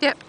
Yep.